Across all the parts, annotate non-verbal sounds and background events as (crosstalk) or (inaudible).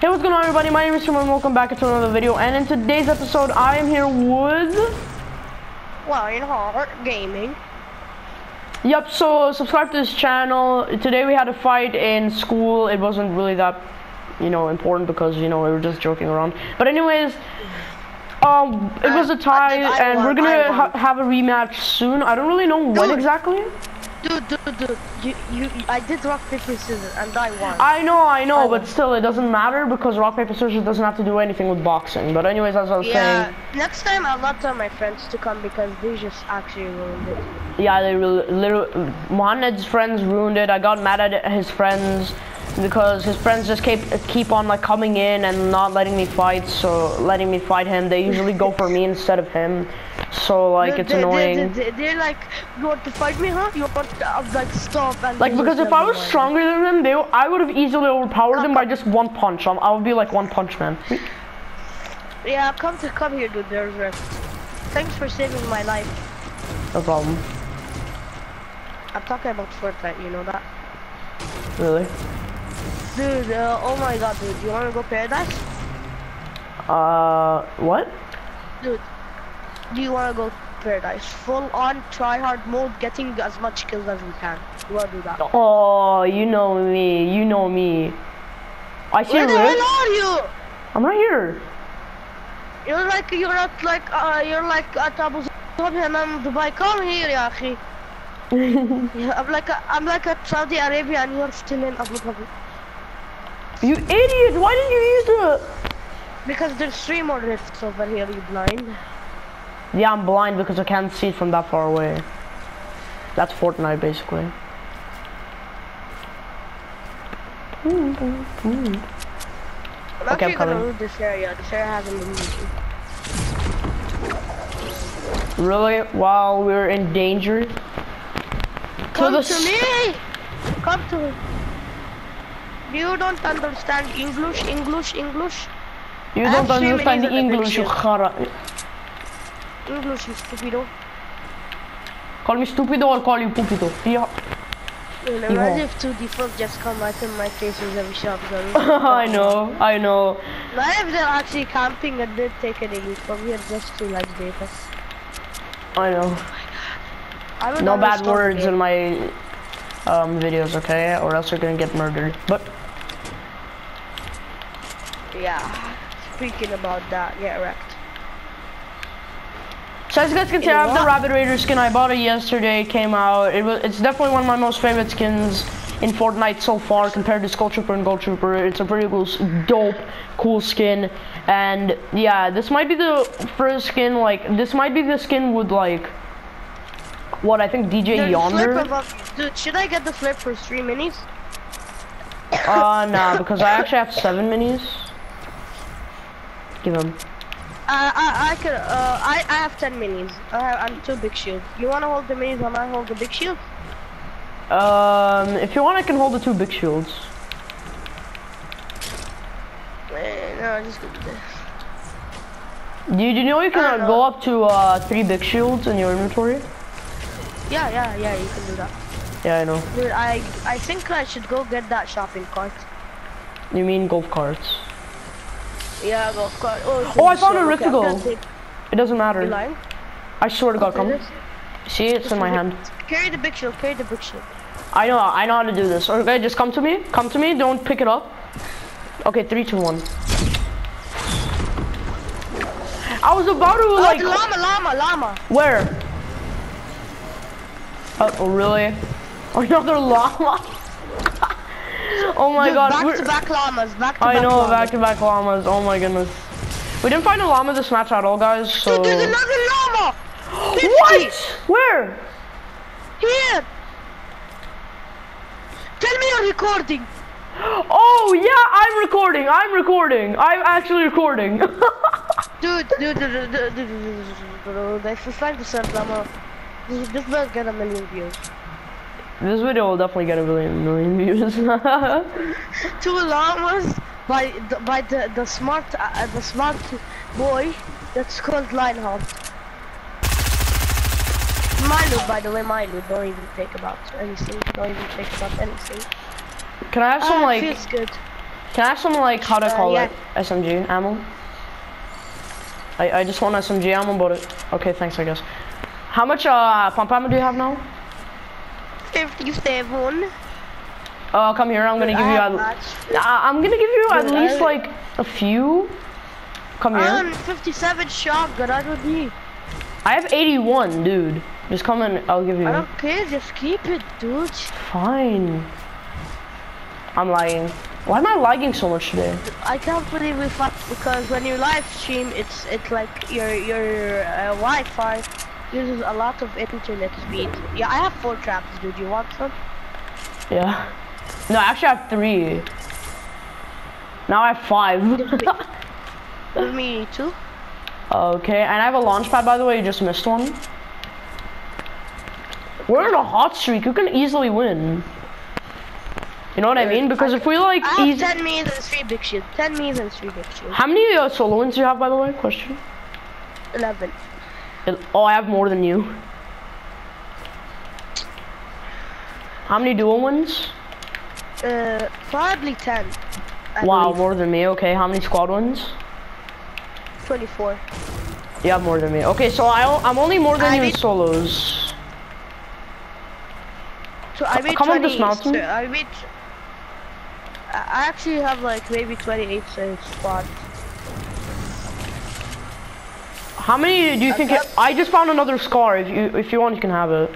Hey, what's going on everybody? My name is Simon, welcome back to another video, and in today's episode, I am here with... Lionheart Gaming. Yep, so subscribe to this channel. Today we had a fight in school. It wasn't really that, you know, important because, you know, we were just joking around. But anyways, um, it was a tie, and we're gonna ha have a rematch soon. I don't really know when exactly. Dude, dude, dude, you, you, I did rock, paper, scissors, and I won. I know, I know, I but still, it doesn't matter because rock, paper, scissors doesn't have to do anything with boxing. But anyways, as I was yeah, saying... next time I'll not tell my friends to come because they just actually ruined it. Yeah, they really, literally, Mohammed's friends ruined it. I got mad at his friends because his friends just keep keep on like coming in and not letting me fight. So letting me fight him, they usually go for me (laughs) instead of him. So like They- it's they, annoying. They, they, are like, you want to fight me, huh? You want to, I'm like, stop. And Like because if I was stronger than them, they I would have easily overpowered them by just one punch. Um, I would be like one punch man. Yeah, come to come here, dude. There's rest. Thanks for saving my life. No problem. I'm talking about Fortnite, you know that? Really. Dude, uh, oh my god, dude. You want to go paradise? Uh, what? Dude, do you want to go paradise? Full on try hard mode, getting as much kills as we can. You want to do that? Oh, you know me. You know me. I see a Where the hell are you? I'm right here. You're like, you're at like, uh, you're like at Abu Dhabi and I'm Dubai. Come here, ya. (laughs) Yeah, I'm like, I'm like at Saudi Arabia and you're still in Abu Dhabi. You idiot! Why didn't you use the? Because there's three more rifts over here, you blind. Yeah, I'm blind because I can't see it from that far away. That's Fortnite, basically. I'm Okay, I'm gonna coming. loot this area. This area hasn't been looted. Really? While we're in danger? Come the to me! Come to me. You don't understand English, English, English? You I don't understand the English, you khara. English, you stupido. Call me stupido or call you pupido? Yeah. Imagine if two default just come right in my face with every shotgun. I know, I know. Not if they're actually camping and take an elite, but we are just to like us. I know. Oh I No bad words in my um, videos, okay? Or else you're gonna get murdered. But Yeah. Speaking about that, get wrecked. So as you guys can see, I have the? Rabbit Raider skin. I bought it yesterday. It came out. It was. It's definitely one of my most favorite skins in Fortnite so far compared to Skull Trooper and Ghoul Trooper. It's a pretty cool, dope, cool skin. And yeah, this might be the first skin. Like this might be the skin with like what I think DJ There's Yonder. Dude, should I get the flip for three minis? Uh, nah, (laughs) because I actually have seven minis. Give him. Uh, I, I could, uh, I, I have 10 minis. I have, I'm two big shields. You wanna hold the minis and I hold the big shield? Um, if you want, I can hold the two big shields. Eh, no, I just do this. Dude, you know you can go up to uh, three big shields in your inventory? Yeah, yeah, yeah, you can do that. Yeah, I know. Dude, I, I think I should go get that shopping cart. You mean golf carts? Yeah, golf cart. Oh, Oh, I found a rift Okay, It doesn't matter. I swear to God, come. this- See, it's in my hand. Carry the big shield, carry the big shield. I know, I know how to do this. Okay, just come to me. Come to me. Don't pick it up. Okay, three, two, one. I was about to Oh, like. the llama, llama, llama. Where? Oh, oh, really? Another llama? oh my Dude, god. back we're- to back llamas, back to I back know, llamas. back to back llamas. Oh my goodness. We didn't find a llama this match at all, guys, so. Dude, there's another llama! 50. What? Where? Here! Tell me you're recording. Oh, yeah, I'm recording. I'm recording. I'm actually recording. Dude, dude, dude, dude, dude, dude, dude, dude, dude, this is 5% llama. This, this video will get a million views. this video will definitely get a million, million views. (laughs) Two llamas by the, by the the smart uh, the smart boy that's called Lionheart. Milo, by the way, Milo, don't even think about anything. Don't even think about anything. Can I have some Ah, like? feels good. Can I have some like how to Uh, call yeah. it SMG ammo? I I just want SMG ammo, but it, okay, thanks I guess. How much uh pump ammo do you have now? 57. Uh, come here. I'm gonna give you. have At, much. I- I'm gonna give you at least like a few. Come here. I'm 57 shotgun, I don't need. I have 81, dude. Just come and I'll give you. I don't care, just keep it, dude. Fine. I'm lagging. Why am I lagging so much today? I can't believe we fucked because when you live stream, it's it's like your your uh, Wi-Fi uses a lot of internet speed. Yeah, I have four traps, dude. You want some? Yeah. No, actually I have three. Now I have five. (laughs) Give me two. okay, and I have a launch pad by the way. You just missed one. We're in a hot streak. You can easily win. You know what I mean? Because if we like I have easy. 10 me's and three big shields. 10 me's and three big shields. How many uh, solo wins do you have by the way? Question. 11. Oh, I have more than you. How many dual wins? Uh, probably 10. I wow, believe. more than me. Okay, how many squad wins? 24. You have more than me. Okay, so I, am only more than I you in solos. So I made come on this mountain. so I made. I actually have like maybe 28 uh, spots. How many do you think? It, I just found another scar. If you if you want, you can have it.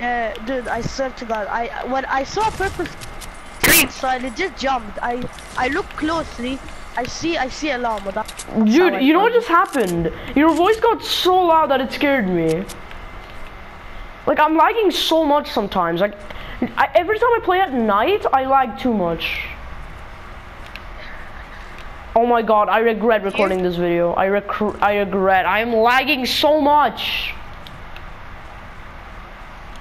Uh, dude, I swear to God, I when I saw a purple screen, so I legit jumped. I I look closely. I see I see a llama. That, that's Dude, you know what just happened? Your voice got so loud that it scared me. Like I'm lagging so much sometimes. Like I, every time I play at night, I lag too much. Oh my god, I regret recording this video. I rec- I regret. I am lagging so much.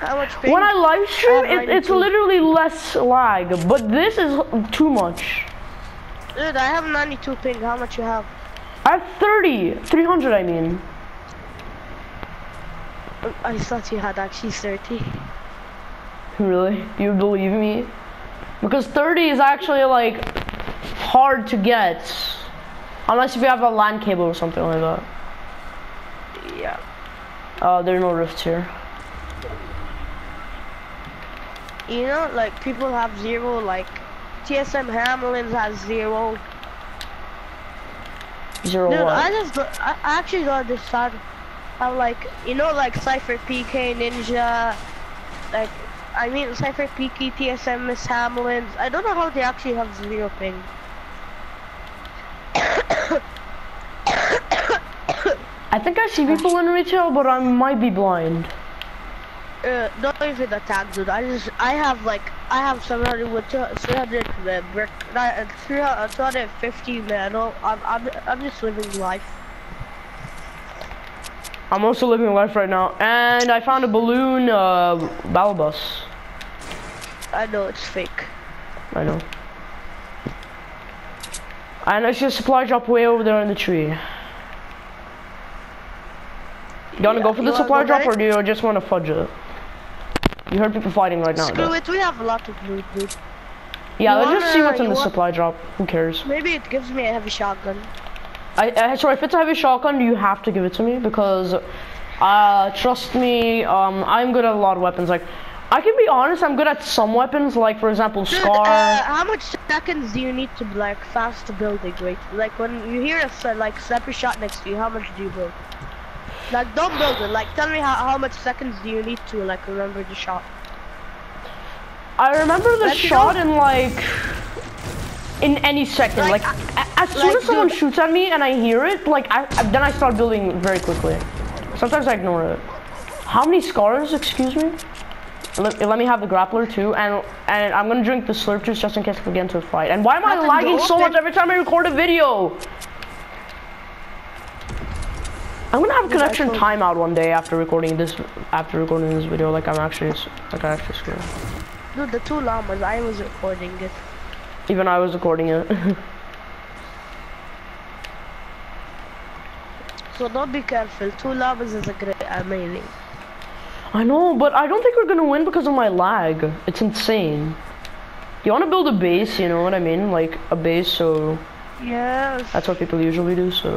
How much pain? When I live stream, it, it's literally less lag, but this is too much. Dude, I have 92 ping. How much you have? I have 30, 300 I mean. I thought you had actually 30. Really? You believe me? Because 30 is actually like hard to get. Unless if you have a LAN cable or something like that. Yeah. Uh, there are no rifts here. You know, like people have zero. Like TSM Hamlinz has zero. Zero Dude, what? I just I I actually don't understand how like you know like Cypher PK Ninja, like I mean CypherPK TSM Myth Hamlinz. I don't know how they actually have zero ping. I think I see people in retail, but I might be blind. Uh, not even attack, dude. I just I have like I have 700 with 300 uh, brick, uh, 300 250 metal. I'm I'm I'm just living life. I'm also living life right now, and I found a balloon uh, battle bus. I know it's fake. I know. And I see a supply drop way over there in the tree. You wanna Yeah, go for the supply drop, or do you just wanna fudge it? You heard people fighting right now. Screw though. it, we have a lot of loot, dude. Yeah, You let's just see what's in the supply drop. Who cares? Maybe it gives me a heavy shotgun. I, I sorry, if it's a heavy shotgun, you have to give it to me because, uh, trust me, um, I'm good at a lot of weapons. Like, I can be honest, I'm good at some weapons. Like, for example, Dude, Scar. uh, how much seconds do you need to like fast building rate? Like when you hear a like sniper shot next to you, how much do you build? Like don't build it. Like tell me how, how much seconds do you need to like remember the shot? I remember the Let shot in like in any second. Like, Like, a- as soon like, as someone dude- shoots at me and I hear it, like I, I- then I start building very quickly. Sometimes I ignore it. How many scars? Excuse me. Let, let me have the grappler too, and and I'm gonna drink the slurp juice just in case we get into a fight. And why am I lagging so much every time I record a video? I'm gonna have a connection timeout one day after recording this after recording this video. Like I'm actually like I actually scared. Dude, the two llamas. I was recording it. Even I was recording it. (laughs) So don't be careful. Two llamas is a great amazing. I know, but I don't think we're gonna win because of my lag. It's insane. You want to build a base, you know what I mean? Like a base, so Yes. that's what people usually do. So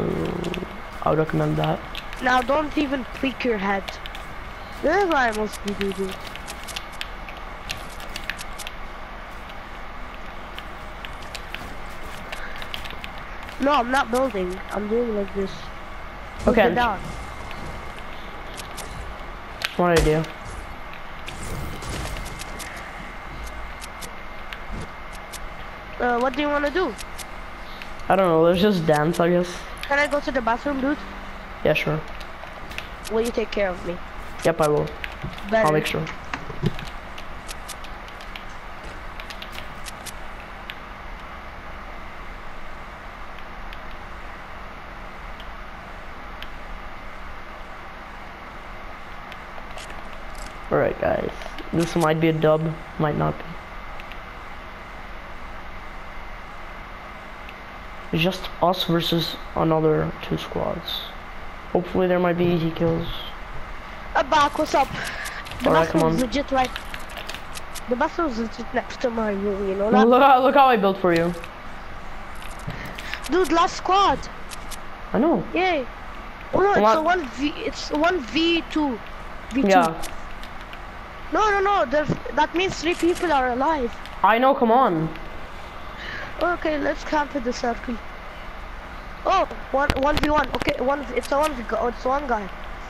I would recommend that. Now don't even peek your head. This is I mostly do. do. No, I'm not building. I'm doing like this. Okay. it down. What idea? Uh, what do you want to do? I don't know. Let's just dance, I guess. Can I go to the bathroom, dude? Yeah, sure. Will you take care of me? Yep, I will. Better. I'll make sure. Alright guys, this might be a dub, might not be. It's just us versus another two squads. Hopefully there might be easy kills. Uh, back, what's up? The Alright, come bathroom's on. legit right. The bathroom's legit next to my room, you know that? Look how, look how I built for you. Dude, last squad. I know. Yay. Oh no, it's a one V. It's one V two. V two. Yeah, No, no, no. There's, that means three people are alive. I know, come on. Okay, let's camp in the circle. Oh, one one v one. Okay, one. It's a one v. Oh, it's one guy.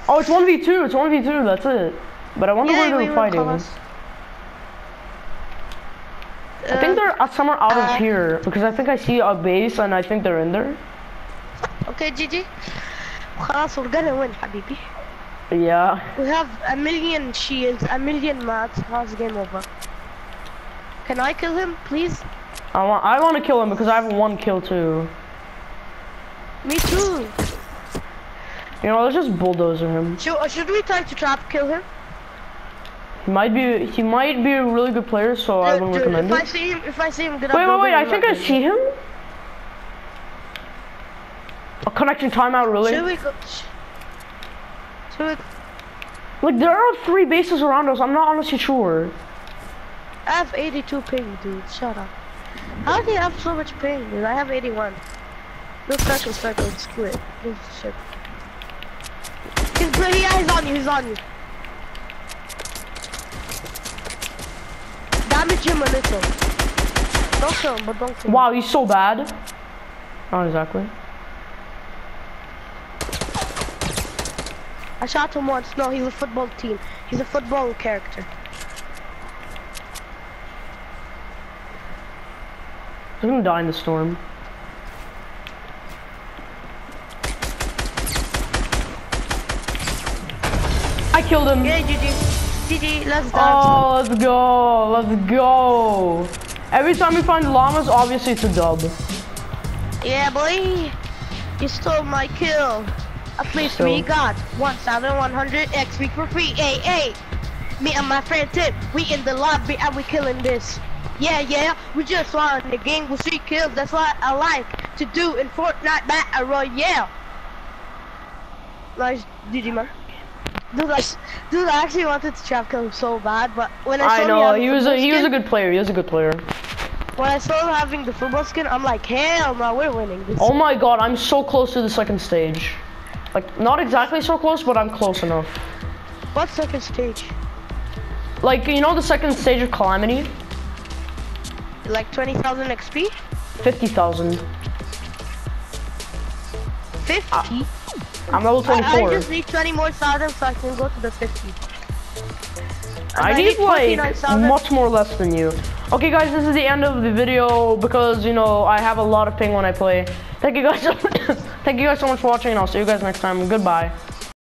Oh, it's 1v2, it's 1v2, that's it. But I wonder Yeah, where we they're will fighting. call us. I think Uh, they're uh, somewhere out uh, of here because I think I see a base and I think they're in there. Okay, GG. خلاص we're gonna win, حبيبي. Yeah. We have a million shields, a million mats. How's the game over? Can I kill him, please? I want I want to kill him because I have one kill too. Me too. You know, let's just bulldozer him. Should, uh, should we try to trap kill him? He might be he might be a really good player, so I wouldn't dude, recommend if I see him, if I see him, good Wait, wait, wait! I think I see him. A connecting timeout, really? Should we go? Should we? Like there are three bases around us. I'm not honestly sure. I have 82 ping, dude. Shut up. How do you have so much ping, dude? I have 81. No special circle. Screw it. This shit. He's, yeah, he's on you. He's on you. Damage him a little. Don't kill him, but don't kill him. Wow, he's so bad. Not exactly. I shot him once. No, he's a football team. He's a football character. He's gonna die in the storm. I killed him. Yeah, GG. GG, let's. Oh, let's go. Let's go. Every time we find llamas, obviously it's a dub. Yeah, boy. You stole my kill. At least we got 1,100 XP for free. Hey, hey. Me and my friend Tip, we in the lobby and we killing this. Yeah, yeah. We just won the game with three kills. That's what I like to do in Fortnite Battle Royale. Nice, man. Dude, I, dude, I actually wanted to trap kill him so bad, but when I saw I him know. having He was a he was a good player. He was a good player. When I saw him having the football skin, I'm like, hell no, we're winning this. Oh my god, I'm so close to the second stage. Like not exactly so close, but I'm close enough. What second stage? Like you know the second stage of Calamity, Like 20,000 XP? fifty thousand. 50? I'm level I, I just need 20 more thousand so I can go to the 50. And I need like much more less than you. Okay guys, this is the end of the video because you know I have a lot of ping when I play. Thank you guys so (coughs) thank you guys so much for watching and I'll see you guys next time. Goodbye.